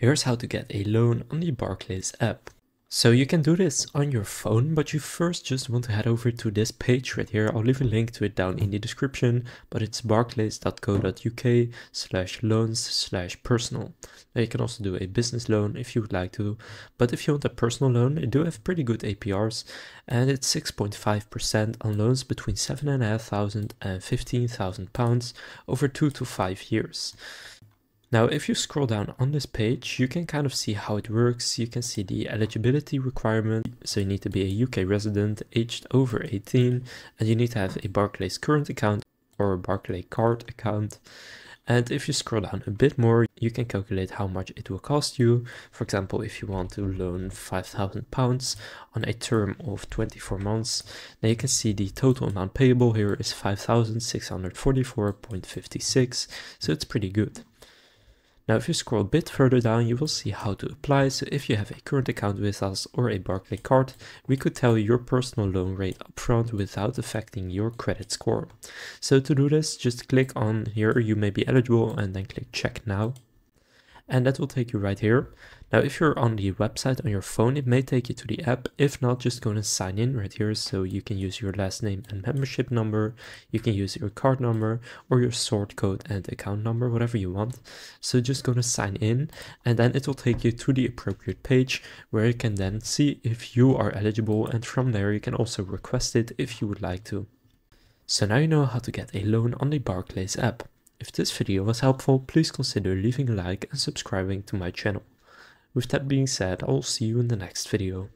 Here's how to get a loan on the Barclays app. So you can do this on your phone, but you first just want to head over to this page right here. I'll leave a link to it down in the description, but it's barclays.co.uk slash loans slash personal. Now you can also do a business loan if you would like to, but if you want a personal loan, they do have pretty good APRs and it's 6.5% on loans between 7,500 and 15,000 pounds over two to five years. Now, if you scroll down on this page, you can kind of see how it works. You can see the eligibility requirement. So you need to be a UK resident, aged over 18, and you need to have a Barclays current account or a Barclays card account. And if you scroll down a bit more, you can calculate how much it will cost you. For example, if you want to loan £5,000 on a term of 24 months, now you can see the total amount payable here is 5,644.56, so it's pretty good. Now if you scroll a bit further down you will see how to apply, so if you have a current account with us or a Barclaycard, we could tell you your personal loan rate upfront without affecting your credit score. So to do this, just click on here you may be eligible and then click check now and that will take you right here. Now, if you're on the website on your phone, it may take you to the app. If not, just go and sign in right here. So you can use your last name and membership number. You can use your card number or your sort code and account number, whatever you want. So just go to sign in and then it will take you to the appropriate page where you can then see if you are eligible. And from there, you can also request it if you would like to. So now you know how to get a loan on the Barclays app. If this video was helpful, please consider leaving a like and subscribing to my channel. With that being said, I will see you in the next video.